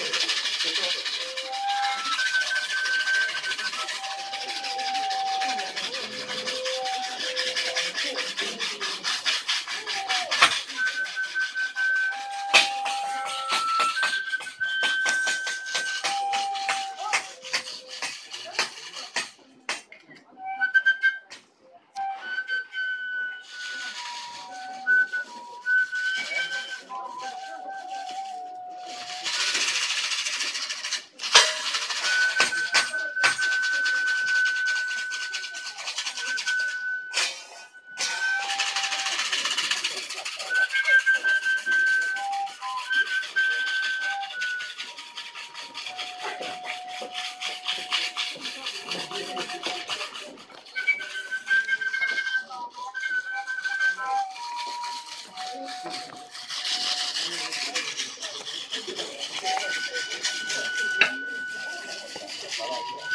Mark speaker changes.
Speaker 1: 時間と。Thank you.